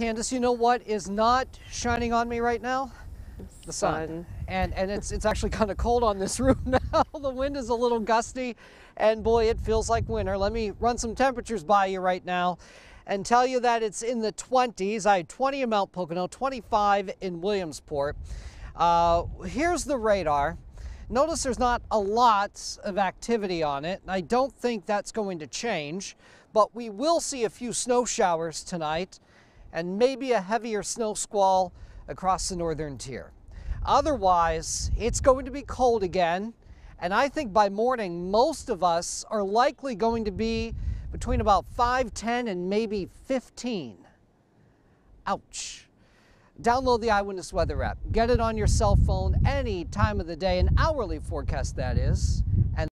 Candace, you know what is not shining on me right now? The sun. Sun. And and it's it's actually kind of cold on this roof now. the wind is a little gusty and boy, it feels like winter. Let me run some temperatures by you right now and tell you that it's in the 20s. I had 20 in Mount Pocono, 25 in Williamsport. Uh, here's the radar. Notice there's not a lot of activity on it, and I don't think that's going to change, but we will see a few snow showers tonight and maybe a heavier snow squall across the northern tier. Otherwise, it's going to be cold again, and I think by morning, most of us are likely going to be between about 5, 10, and maybe 15. Ouch. Download the Eyewitness Weather app. Get it on your cell phone any time of the day, an hourly forecast that is,